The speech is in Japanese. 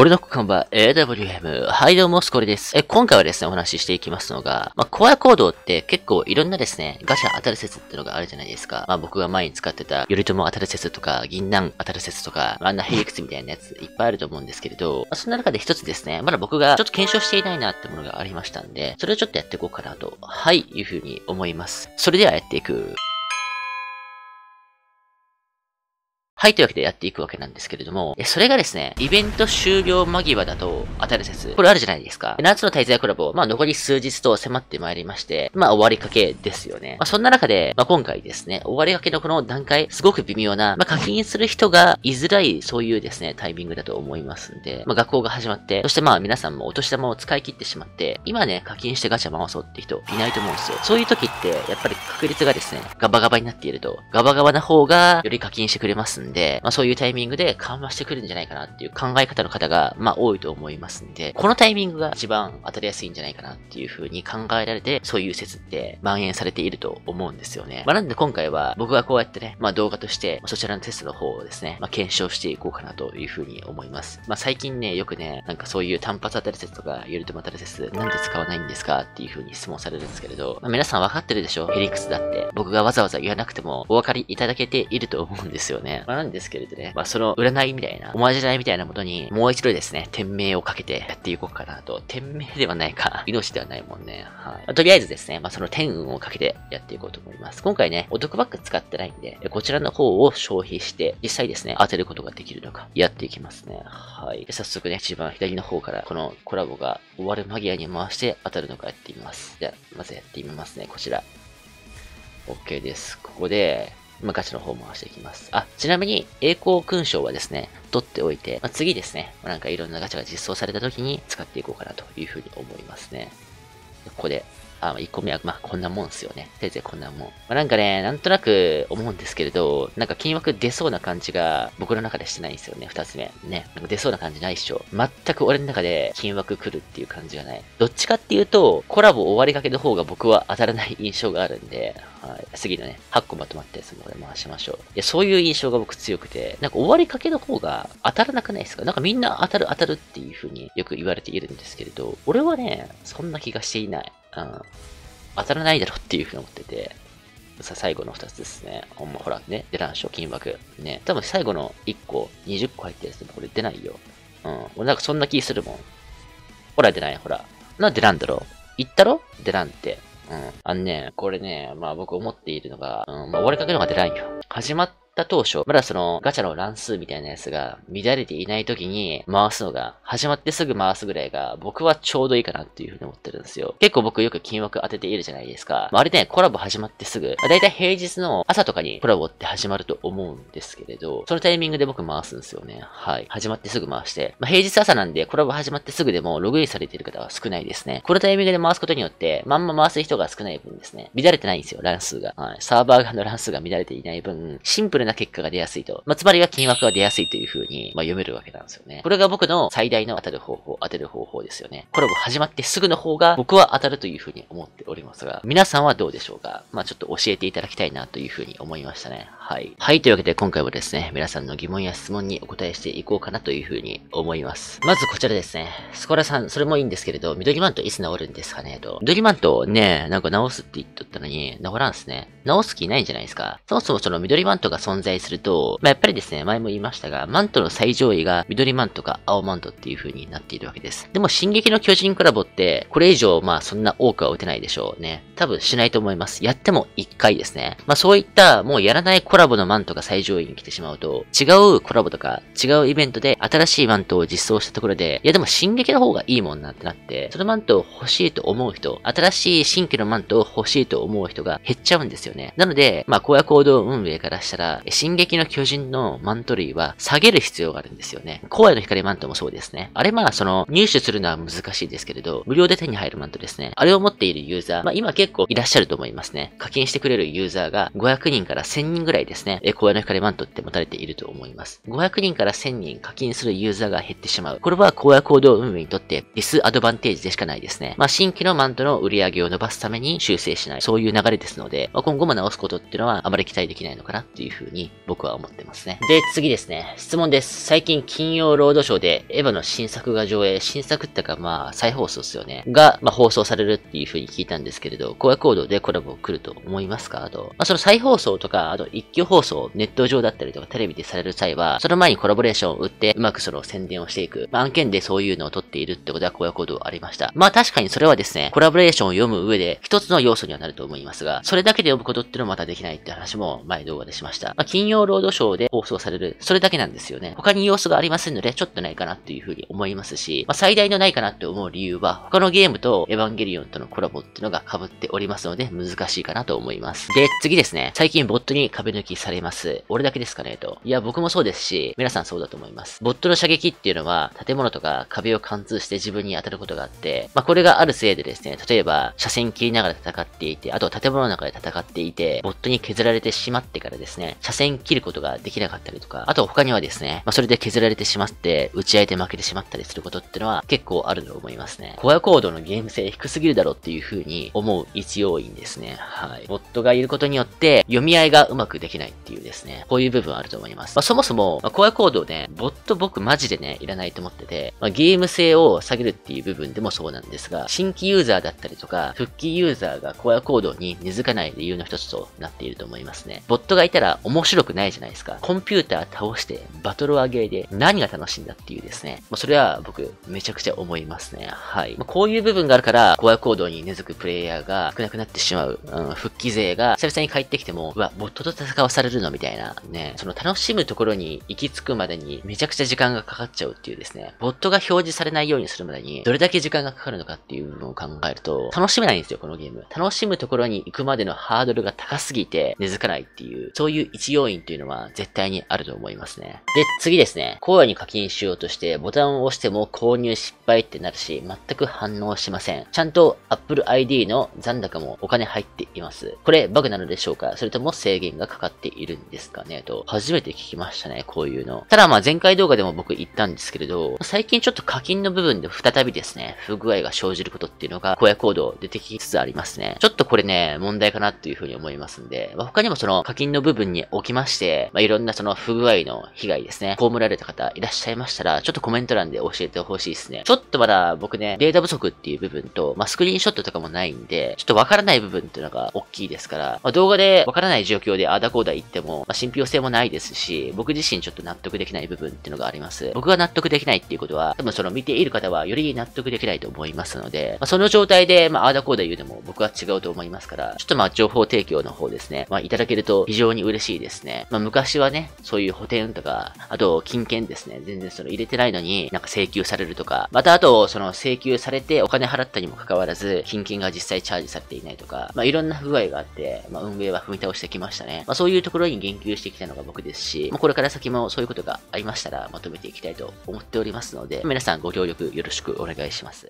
俺の股間は AWM。はい、どうも、スコリです。え、今回はですね、お話ししていきますのが、まあ、コアコードって結構いろんなですね、ガチャ当たる説ってのがあるじゃないですか。まあ、僕が前に使ってた、頼朝当たる説とか、銀杏当たる説とか、あんなヘリクスみたいなやついっぱいあると思うんですけれど、まあ、そんな中で一つですね、まだ僕がちょっと検証していないなってものがありましたんで、それをちょっとやっていこうかなと、はい、いうふうに思います。それではやっていく。はい、というわけでやっていくわけなんですけれども、えそれがですね、イベント終了間際だと当たる説。これあるじゃないですか。夏の滞在コラボ、まあ残り数日と迫ってまいりまして、まあ終わりかけですよね。まあそんな中で、まあ今回ですね、終わりかけのこの段階、すごく微妙な、まあ課金する人が居づらい、そういうですね、タイミングだと思いますんで、まあ学校が始まって、そしてまあ皆さんもお年玉を使い切ってしまって、今ね、課金してガチャ回そうって人いないと思うんですよ。そういう時って、やっぱり確率がですね、ガバガバになっていると、ガバガバな方がより課金してくれますんで、でまあそういうタイミングで緩和してくるんじゃないかなっていう考え方の方が、まあ多いと思いますんで、このタイミングが一番当たりやすいんじゃないかなっていう風に考えられて、そういう説って蔓延されていると思うんですよね。まあなんで今回は僕がこうやってね、まあ動画としてそちらのテストの方をですね、まあ検証していこうかなという風に思います。まあ最近ね、よくね、なんかそういう単発当たり説とか、ゆるとも当たり説、なんで使わないんですかっていう風に質問されるんですけれど、まあ皆さん分かってるでしょ？ヘリクスだって。僕がわざわざ言わなくてもお分かりいただけていると思うんですよね。まあなんですけれどね、まあその占いみたいな、おまじないみたいなものに、もう一度ですね、店名をかけてやっていこうかなと。店名ではないか。命ではないもんね。はい。とりあえずですね、まあ、その天運をかけてやっていこうと思います。今回ね、お得バッグ使ってないんで、こちらの方を消費して、実際ですね、当てることができるのか、やっていきますね。はい。で早速ね、一番左の方から、このコラボが終わる間際に回して当たるのかやってみます。じゃあ、まずやってみますね、こちら。OK です。ここで、まあ、ガチの方回していきます。あ、ちなみに、栄光勲章はですね、取っておいて、まあ、次ですね、ま、なんかいろんなガチャが実装された時に使っていこうかなというふうに思いますね。ここで、あ、1個目は、まあ、こんなもんですよね。せいぜいこんなもん。まあ、なんかね、なんとなく思うんですけれど、なんか金枠出そうな感じが僕の中でしてないんですよね、2つ目。ね。なんか出そうな感じないっしょ。全く俺の中で金枠来るっていう感じがない。どっちかっていうと、コラボ終わりかけの方が僕は当たらない印象があるんで、はい。次のね、8個まとまったやつもこれ回しましょう。いや、そういう印象が僕強くて、なんか終わりかけの方が当たらなくないですか？なんかみんな当たる当たるっていう風によく言われているんですけれど、俺はね、そんな気がしていない。うん。当たらないだろっていうふうに思ってて、さ、最後の2つですね。ほんま、ほら、ね、出らんしょ、金額。ね。多分最後の1個、20個入ってるやつでもこれ出ないよ。うん。俺なんかそんな気するもん。ほら、出ない、ほら。なんで出らんだろう言ったろ？出らんって。うん。あのね、これね、まあ僕思っているのが、うん、まあ終わりかけのが出らんよ。始まっった当初、まだそのガチャの乱数みたいなやつが乱れていない時に回すのが、始まってすぐ回すぐらいが僕はちょうどいいかなっていうふうに思ってるんですよ。結構僕よく金枠当てているじゃないですか。まあ、あれね、コラボ始まってすぐ、まあ、だいたい平日の朝とかにコラボって始まると思うんですけれど、そのタイミングで僕回すんですよね。はい。始まってすぐ回して。まあ、平日朝なんでコラボ始まってすぐでもログインされている方は少ないですね。このタイミングで回すことによって、まんま回す人が少ない分ですね。乱れてないんですよ、乱数が。はい。サーバー側の乱数が乱れていない分、シンプルな結果が出やすいと。まあ、つまりは金額が出やすいという風に、まあ、読めるわけなんですよね。これが僕の最大の当たる方法、当てる方法ですよね。コラボ始まってすぐの方が僕は当たるという風に思っておりますが、皆さんはどうでしょうか？まあ、ちょっと教えていただきたいなという風に思いましたね。はい。はい、というわけで今回もですね、皆さんの疑問や質問にお答えしていこうかなという風に思います。まずこちらですね。スコラさん、それもいいんですけれど、緑マントいつ治るんですかね？と。緑マントね、なんか治すって言っとったのに、治らんすね。治す気ないんじゃないですか？そもそもその緑マントが存在すると、まあ、やっぱりですね、前も言いましたが、マントの最上位が緑マントか青マントっていう風になっているわけです。でも、進撃の巨人コラボって、これ以上、まあそんな多くは打てないでしょうね。多分しないと思います。やっても1回ですね。まあそういった、もうやらないコラボのマントが最上位に来てしまうと、違うコラボとか、違うイベントで新しいマントを実装したところで、いやでも進撃の方がいいもんなってなって、そのマントを欲しいと思う人、新しい新規のマントを欲しいと思う人が減っちゃうんですよね。なので、まあ荒野行動運営からしたら、進撃の巨人のマント類は下げる必要があるんですよね。荒野の光マントもそうですね。あれまあその入手するのは難しいですけれど、無料で手に入るマントですね。あれを持っているユーザー、まあ今結構いらっしゃると思いますね。課金してくれるユーザーが500人から1000人ぐらいですね。え、荒野の光マントって持たれていると思います。500人から1000人課金するユーザーが減ってしまう。これは荒野行動運営にとってディスアドバンテージでしかないですね。まあ新規のマントの売り上げを伸ばすために修正しない。そういう流れですので、まあ、今後も直すことっていうのはあまり期待できないのかなっていうふうにに僕は思ってますね。で、次ですね。質問です。最近金曜ロードショーでエヴァの新作が上映、新作ってかまあ再放送ですよね。が、まあ放送されるっていう風に聞いたんですけれど、荒野行動でコラボ来ると思いますか？と、まあその再放送とか、あと一挙放送、ネット上だったりとかテレビでされる際は、その前にコラボレーションを打って、うまくその宣伝をしていく。まあ案件でそういうのを取っているってことは荒野行動ありました。まあ確かにそれはですね、コラボレーションを読む上で一つの要素にはなると思いますが、それだけで読むことってのはまたできないって話も前動画でしました。まあ金曜ロードショーで放送される、それだけなんですよね。他に要素がありませんので、ちょっとないかなっていうふうに思いますし、まあ、最大のないかなって思う理由は、他のゲームとエヴァンゲリオンとのコラボっていうのが被っておりますので、難しいかなと思います。で、次ですね。最近ボットに壁抜きされます。俺だけですかねと。いや、僕もそうですし、皆さんそうだと思います。ボットの射撃っていうのは、建物とか壁を貫通して自分に当たることがあって、まあ、これがあるせいでですね、例えば、車線切りながら戦っていて、あと建物の中で戦っていて、ボットに削られてしまってからですね、車線切ることができなかったりとか、あと他にはですね、まあ、それで削られてしまって、打ち合いで負けてしまったりすることってのは結構あると思いますね。コアコードのゲーム性低すぎるだろうっていう風に思う一要因ですね。はい。ボットがいることによって読み合いがうまくできないっていうですね、こういう部分あると思います。まあ、そもそも、まあ、コアコードね、ボット僕マジでね、いらないと思ってて、まあ、ゲーム性を下げるっていう部分でもそうなんですが、新規ユーザーだったりとか、復帰ユーザーがコアコードに根付かない理由の一つとなっていると思いますね。ボットがいたら面白くないじゃないですか。コンピューター倒してバトル上げで何が楽しいんだっていうですね。まあ、それは僕めちゃくちゃ思いますね。はい。まあ、こういう部分があるから、コアコードに根付くプレイヤーが少なくなってしまう。うん、復帰勢が久々に帰ってきても、うわ、ボットと戦わされるのみたいな、ね。その楽しむところに行き着くまでにめちゃくちゃ時間がかかっちゃうっていうですね。ボットが表示されないようにするまでに、どれだけ時間がかかるのかっていうのを考えると、楽しめないんですよ、このゲーム。楽しむところに行くまでのハードルが高すぎて根付かないっていう、そういう一要因っていうのは絶対にあると思いますね。で、次ですね。荒野に課金しようとしてボタンを押しても購入失敗ってなるし、全く反応しません。ちゃんと Apple ID の残高もお金入っています。これバグなのでしょうか？それとも制限がかかっているんですかね？と、初めて聞きましたね、こういうの。ただまあ前回動画でも僕言ったんですけれど、最近ちょっと課金の部分で再びですね、不具合が生じることっていうのが、荒野行動出てきつつありますね。ちょっとこれね、問題かなっていうふうに思いますんで、まあ、他にもその課金の部分におきまして、まあ、いろんなその不具合の被害ですね、被られた方いらっしゃいましたら、ちょっとコメント欄で教えてほしいですね。ちょっとまだ僕ね、データ不足っていう部分と、まあ、スクリーンショットとかもないんで、ちょっとわからない部分っていうのが大きいですから、まあ、動画でわからない状況であだこうだ言っても、まあ、信憑性もないですし、僕自身ちょっと納得できない部分っていうのがあります。僕が納得できないっていうことは、多分その見ている方はより納得できないと思いますので、まあ、その状態で、まあ、あだこうだ言うでも僕は違うと思いますから、ちょっとまあ、情報提供の方ですね、まあ、いただけると非常に嬉しいですですね。まあ、昔はね、そういう補填とか、あと、金券ですね、全然その入れてないのになんか請求されるとか、またあと、その請求されてお金払ったにもかかわらず、金券が実際チャージされていないとか、まあ、いろんな不具合があって、まあ、運営は踏み倒してきましたね。まあ、そういうところに言及してきたのが僕ですし、まあ、これから先もそういうことがありましたら、まとめていきたいと思っておりますので、皆さんご協力よろしくお願いします。